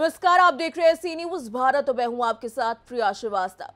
नमस्कार, आप देख रहे हैं सी न्यूज़ भारत और मैं हूँ आपके साथ प्रिया श्रीवास्तव।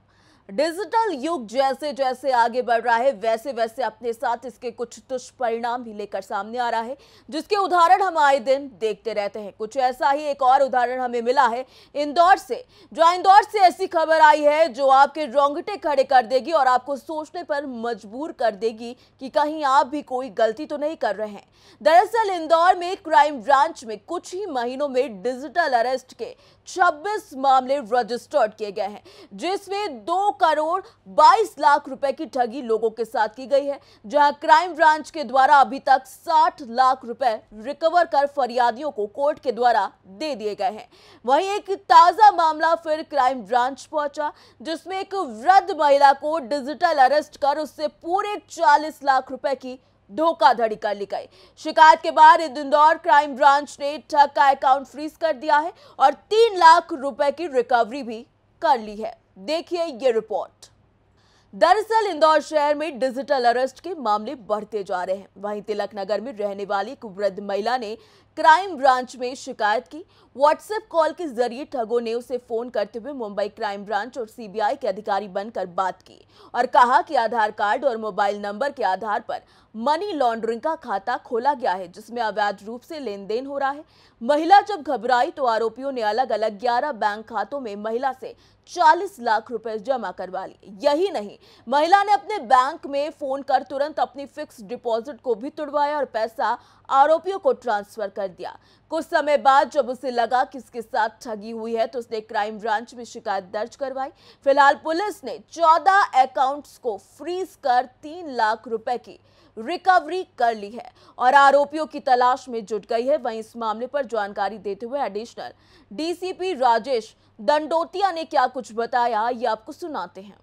डिजिटल युग जैसे जैसे आगे बढ़ रहा है, वैसे वैसे अपने साथ इसके कुछ दुष्परिणाम भी लेकर सामने आ रहा है, जिसके उदाहरण हम आए दिन देखते रहते हैं। कुछ ऐसा ही एक और उदाहरण हमें मिला है, इंदौर से। जो इंदौर से ऐसी खबर आई है, जो आपके रोंगटे खड़े कर देगी और आपको सोचने पर मजबूर कर देगी कि कहीं आप भी कोई गलती तो नहीं कर रहे हैं। दरअसल इंदौर में क्राइम ब्रांच में कुछ ही महीनों में डिजिटल अरेस्ट के 26 मामले रजिस्टर्ड किए गए हैं, जिसमें दो करोड़ 22 लाख रुपए की ठगी लोगों के साथ की गई है, जहाँ क्राइम ब्रांच के द्वारा अभी तक 60 लाख रुपए रिकवर कर फरियादियों को कोर्ट के द्वारा दे दिए गए हैं। वहीं एक ताज़ा मामला फिर क्राइम ब्रांच पहुँचा, जिसमें एक वृद्ध महिला को डिजिटल अरेस्ट कर उससे पूरे 40 लाख रुपए की धोखाधड़ी कर ली गई। शिकायत के बाद इंदौर क्राइम ब्रांच ने ठग का अकाउंट फ्रीज कर दिया है और तीन लाख रुपए की रिकवरी भी कर ली है। देखिए ये रिपोर्ट। दरअसल इंदौर शहर में डिजिटल अरेस्ट के मामले बढ़ते जा रहे हैं। वहीं तिलक नगर में रहने वाली एक वृद्ध महिला ने क्राइम ब्रांच में शिकायत की। व्हाट्सएप कॉल के ज़रिए ठगों ने उसे फ़ोन करते हुए मुंबई क्राइम ब्रांच और सीबीआई के अधिकारी बनकर बात की और कहा कि आधार कार्ड और मोबाइल नंबर के आधार पर मनी लॉन्ड्रिंग का खाता खोला गया है, जिसमें अवैध रूप से लेन देन हो रहा है। महिला जब घबराई तो आरोपियों ने अलग अलग 11 बैंक खातों में महिला से 40 लाख रुपए जमा करवा लिए। यही नहीं, महिला ने अपने बैंक में फ़ोन कर तुरंत अपनी फिक्स डिपॉजिट को भी तुड़वाया और पैसा आरोपियों को ट्रांसफ़र कर दिया। कुछ समय बाद जब उसे लगा कि इसके साथ ठगी हुई है तो उसने क्राइम ब्रांच में शिकायत दर्ज करवाई। फ़िलहाल पुलिस ने 14 अकाउंट्स को फ्रीज कर तीन लाख रुपए की रिकवरी कर ली है और आरोपियों की तलाश में जुट गई है। वहीं इस मामले पर जानकारी देते हुए एडिशनल डीसीपी राजेश दंडोतिया ने क्या कुछ बताया ये आपको सुनाते हैं।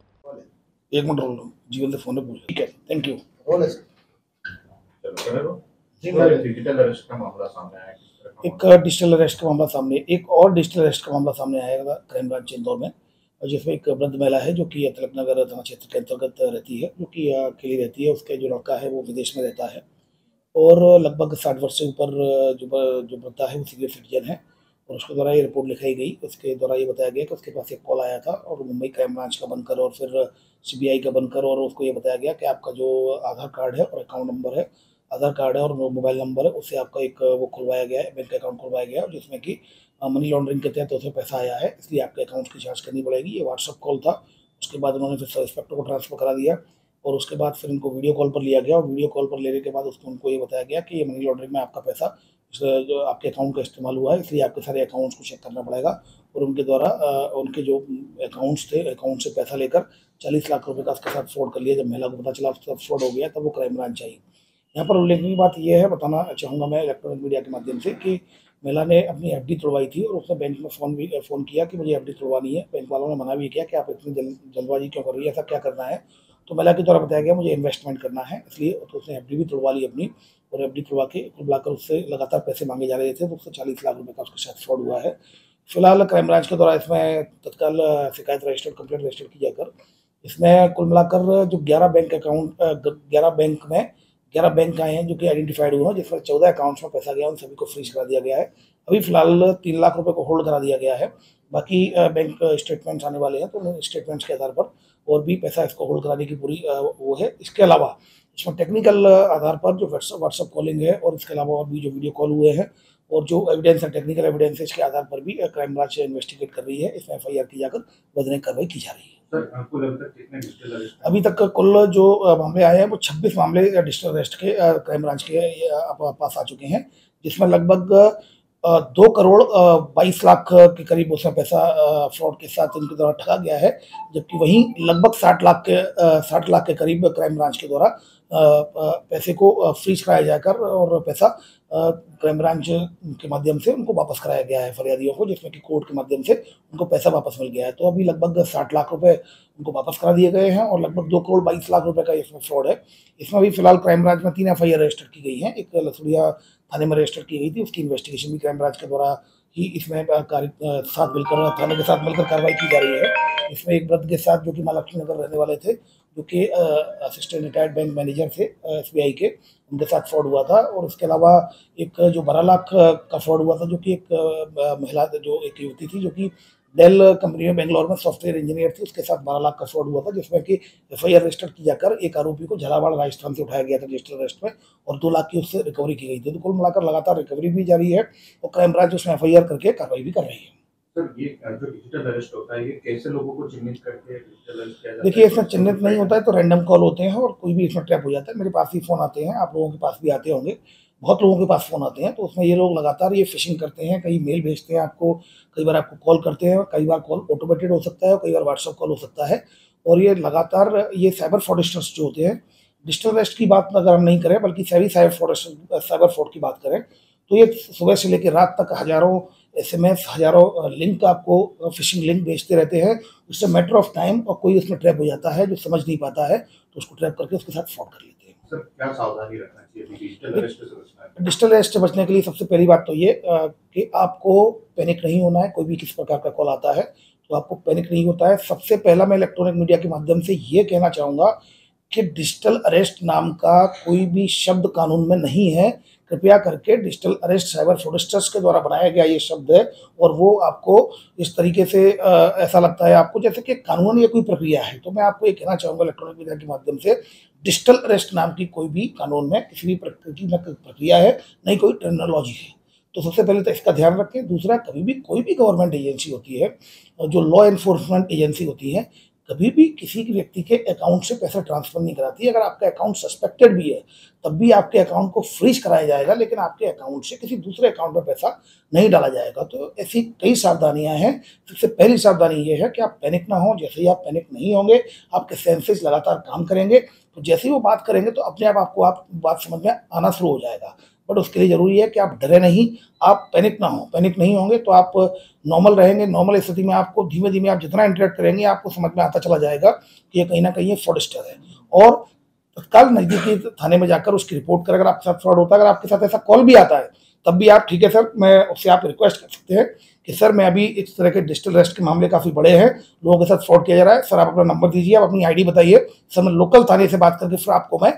एक मिनट रोल जीवन से फ़ोन पे पूछ ठीक है थैंक यू बोले सर चलो करे दो जी पूरा डिजिटल अरेस्ट का मामला सामने आया है किस तरह का एक डिजिटल अरेस्ट का मामला सामने एक और डिजिटल अरेस्ट का मामला सामने आएगा क्राइम ब्रांच इंदौर में। जिसमें एक वृद्ध महिला है जो कि तिलक नगर थाना क्षेत्र के अंतर्गत रहती है, जो कि यहाँ अकेली रहती है। उसका जो लड़का है वो विदेश में रहता है और लगभग साठ वर्ष से ऊपर जो जो वृद्धा है, वो सीनियर सिटीजन है और उसके द्वारा ये रिपोर्ट लिखाई गई। उसके द्वारा ये बताया गया कि उसके पास एक कॉल आया था और मुंबई क्राइम ब्रांच का बनकर और फिर सीबीआई का बनकर और उसको ये बताया गया कि आपका जो आधार कार्ड है और अकाउंट नंबर है आधार कार्ड है और मोबाइल नंबर है उससे आपका एक, वो खुलवाया गया है, बैंक अकाउंट खुलवाया गया है जिसमें कि मनी लॉन्ड्रिंग के तहत उसमें पैसा आया है, इसलिए आपके अकाउंट की जाँच करनी पड़ेगी। ये व्हाट्सअप कॉल था, उसके बाद उन्होंने फिर सब इंस्पेक्टर को ट्रांसफ़र करा दिया, और उसके बाद फिर इनको वीडियो कॉल पर लिया गया, और वीडियो कॉल पर लेने के बाद उसको उनको ये बताया गया कि ये मनी लॉन्ड्रिंग में आपका पैसा जो आपके अकाउंट का इस्तेमाल हुआ है, इसलिए आपके सारे अकाउंट्स को चेक करना पड़ेगा, और उनके द्वारा उनके जो अकाउंट्स थे अकाउंट से पैसा लेकर चालीस लाख रुपए का उसके साथ फ्रॉड कर लिया। जब महिला को पता चला उसके साथ फ्रॉड हो गया, तब वो क्राइम ब्रांच आई। यहाँ पर उल्लेखनीय बात यह है बताना चाहूँगा मैं इलेक्ट्रॉनिक मीडिया के माध्यम से कि महिला ने अपनी एफडी तोड़वाई थी और उसने बैंक में फ़ोन भी फ़ोन किया कि मुझे एफडी तोड़वानी है। बैंक वालों ने मना भी किया कि आप इतनी जल, जल्दबाजी क्यों कर रही है ऐसा क्या करना है? तो महिला के द्वारा बताया गया मुझे इन्वेस्टमेंट करना है इसलिए तो उसने एफडी भी तोड़वा ली अपनी और एफडी तोड़वा के कुल मिलाकर उससे लगातार पैसे मांगे जा रहे थे तो उससे चालीस लाख रुपये का उसके साथ फ्रॉड हुआ है। फ़िलहाल क्राइम ब्रांच के द्वारा इसमें तत्काल शिकायत रजिस्टर्ड कंप्लेंट रजिस्टर्ड की जाकर इसमें कुल मिलाकर जो ग्यारह बैंक अकाउंट ग्यारह बैंक में ग्यारह बैंक आए हैं जो कि आइडेंटिफाइड हुए हैं जिसमें चौदह अकाउंट्स में पैसा गया, उन सभी को फ्रीज करा दिया गया है। अभी फ़िलहाल तीन लाख रुपए को होल्ड करा दिया गया है। बाकी बैंक स्टेटमेंट्स आने वाले हैं तो उन स्टेटमेंट्स के आधार पर और भी पैसा इसको होल्ड कराने की पूरी वो है। इसके अलावा, इसमें टेक्निकल आधार पर जो व्हाट्सअप कॉलिंग है और इसके अलावा और भी जो वीडियो कॉल हुए हैं और जो एविडेंस है टेक्निकल एविडेंस है, इसके आधार पर भी क्राइम ब्रांच इन्वेस्टिगेट कर रही है। इसमें एफ़ आई आर की जाकर वैधानिक कार्रवाई की जा रही है। अभी तक कुल जो मामले आए हैं, वो 26 मामले डिजिटल अरेस्ट के क्राइम ब्रांच के पास आ चुके हैं, जिसमें लगभग दो करोड़ बाईस लाख के करीब उसमें पैसा फ्रॉड के साथ उनके द्वारा ठगा गया है, जबकि वहीं लगभग साठ लाख के साठ लाख के करीब क्राइम ब्रांच के द्वारा पैसे को फ्रीज कराया जाकर और पैसा क्राइम ब्रांच के माध्यम से उनको वापस कराया गया है फरियादियों को, जिसमें कि कोर्ट के माध्यम से उनको पैसा वापस मिल गया है। तो अभी लगभग साठ लाख रुपए उनको वापस करा दिए गए हैं और लगभग दो करोड़ बाईस लाख रुपए का इसमें फ्रॉड है। इसमें भी फ़िलहाल क्राइम ब्रांच में तीन एफ़ रजिस्टर की गई है, एक लसुड़िया थाने में रजिस्टर की गई थी। उसकी इन्वेस्टिगेशन भी क्राइम ब्रांच के द्वारा ही इसमें कार्य साथ मिलकर, थाने के साथ मिलकर कार्रवाई की जा रही है। इसमें एक वृद्ध के साथ जो कि महालक्ष्मी नगर रहने वाले थे, जो कि असिस्टेंट रिटायर्ड बैंक मैनेजर थे एसबीआई के, उनके साथ फ्रॉड हुआ था। और उसके अलावा एक जो बारह लाख का फ्रॉड हुआ था, जो कि एक महिला, जो एक युवती थी, जो कि डेल कंपनी में बेंगलोर में सॉफ्टवेयर इंजीनियर थी उसके साथ बारह लाख का फ्रॉड हुआ था जिसमें कि एफ़ आई आर रजिस्टर की जाकर एक आरोपी को झालावाड़ राजस्थान से उठाया गया था रजिस्टर अरेस्ट में और दो लाख की उससे रिकवरी की गई थी। तो कुल मिलाकर लगातार रिकवरी भी जारी है और क्राइम ब्रांच उसमें एफ़ करके कार्रवाई भी कर रही किया है देखिए इसमें चिन्हित नहीं होता है तो रैंडम कॉल होते हैं और कोई भी इसमें ट्रैप हो जाता है। मेरे पास ही फ़ोन आते हैं आप लोगों के पास भी आते होंगे। बहुत लोगों के पास फ़ोन आते हैं तो उसमें ये लोग लगातार ये फिशिंग करते हैं, कई मेल भेजते हैं आपको, कई बार आपको कॉल करते हैं, कई बार कॉल ऑटोमेटेड हो सकता है, कई बार व्हाट्सअप कॉल हो सकता है, और ये लगातार ये साइबर फ्रॉडिस्टर्स जो होते हैं डिजिटल अरेस्ट की बात अगर हम नहीं करें, बल्कि सभी साइबर फ्रॉड साइबर फ्रॉड की बात करें तो ये सुबह से लेकर रात तक हज़ारों एसएमएस हज़ारों लिंक आपको फिशिंग लिंक भेजते रहते हैं, उससे मैटर ऑफ़ टाइम और कोई उसमें ट्रैप हो जाता है जो समझ नहीं पाता है तो उसको ट्रैप करके उसके साथ फ्रॉड कर लेते हैं। क्या सावधानी रखना चाहिए? डिजिटल डिजिटल अरेस्ट से बचने के लिए सबसे पहली बात तो ये कि आपको पैनिक नहीं होना है, कोई भी किस प्रकार का कॉल आता है तो आपको पैनिक नहीं होता है। सबसे पहला मैं इलेक्ट्रॉनिक मीडिया के माध्यम से ये कहना चाहूँगा कि डिजिटल अरेस्ट नाम का कोई भी शब्द कानून में नहीं है। कृपया करके डिजिटल अरेस्ट साइबर फ्रॉडस्टर्स के द्वारा बनाया गया ये शब्द है और वो आपको इस तरीके से ऐसा लगता है आपको जैसे कि कानून ये कोई प्रक्रिया है। तो मैं आपको ये कहना चाहूँगा इलेक्ट्रॉनिक मीडिया के माध्यम से, डिजिटल अरेस्ट नाम की कोई भी कानून में किसी भी प्रकृति में प्रक्रिया है, नहीं कोई टेक्नोलॉजी है। तो सबसे पहले तो इसका ध्यान रखें। दूसरा, कभी भी कोई भी गवर्नमेंट एजेंसी होती है, जो लॉ एनफोर्समेंट एजेंसी होती है कभी भी किसी व्यक्ति के अकाउंट से पैसा ट्रांसफ़र नहीं कराती। अगर आपका अकाउंट सस्पेक्टेड भी है तब भी आपके अकाउंट को फ्रीज कराया जाएगा, लेकिन आपके अकाउंट से किसी दूसरे अकाउंट में पैसा नहीं डाला जाएगा। तो ऐसी कई सावधानियाँ हैं। सबसे पहली सावधानी ये है कि आप पैनिक ना हो। जैसे ही आप पैनिक नहीं होंगे, आपके सेंसेस लगातार काम करेंगे। तो जैसे ही वो बात करेंगे तो अपने आप आपको आप बात समझ में आना शुरू हो जाएगा। बट उसके लिए ज़रूरी है कि आप डरे नहीं। आप पैनिक ना हो। पैनिक नहीं होंगे तो आप नॉर्मल रहेंगे। नॉर्मल स्थिति में आपको धीमे धीमे आप जितना इंटरेक्ट करेंगे, आपको समझ में आता चला जाएगा कि ये कहीं ना कहीं ये फ्रॉडस्टर है। और तत्काल नज़दीकी थाने में जाकर उसकी रिपोर्ट कर, अगर आपके साथ फ्रॉड होता है, अगर आपके साथ ऐसा कॉल भी आता है, तब भी आप, ठीक है सर, मैं उससे आप रिक्वेस्ट कर सकते हैं कि सर, मैं अभी इस तरह के डिजिटल रेस्ट के मामले काफ़ी बड़े हैं, लोगों के साथ फ्रॉड किया जा रहा है, सर, आप अपना नंबर दीजिए, आप अपनी आईडी बताइए, सर, मैं लोकल थाने से बात करके फिर आपको मैं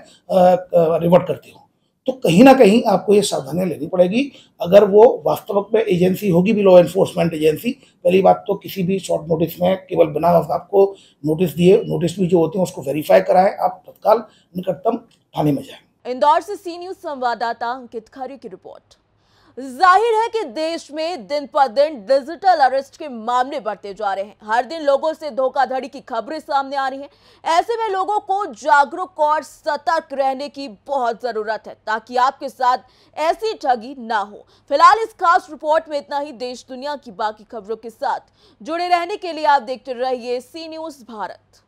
रिवर्ट करती हूँ। तो कहीं ना कहीं आपको ये सावधानियाँ लेनी पड़ेगी। अगर वो वास्तविक में एजेंसी होगी भी लॉ एनफोर्समेंट एजेंसी पहली बात तो किसी भी शॉर्ट नोटिस में केवल बिना आपको नोटिस दिए नोटिस भी जो होते हैं उसको वेरीफाई कराएँ। आप तत्काल निकटतम थाने में जाएँ। इंदौर से सी न्यूज़ संवाददाता अंकित खरे की रिपोर्ट। ज़ाहिर है कि देश में दिन पर दिन डिजिटल अरेस्ट के मामले बढ़ते जा रहे हैं। हर दिन लोगों से धोखाधड़ी की खबरें सामने आ रही हैं। ऐसे में लोगों को जागरूक और सतर्क रहने की बहुत ज़रूरत है, ताकि आपके साथ ऐसी ठगी ना हो। फ़िलहाल इस खास रिपोर्ट में इतना ही। देश दुनिया की बाकी खबरों के साथ जुड़े रहने के लिए आप देखते रहिए सी न्यूज़ भारत।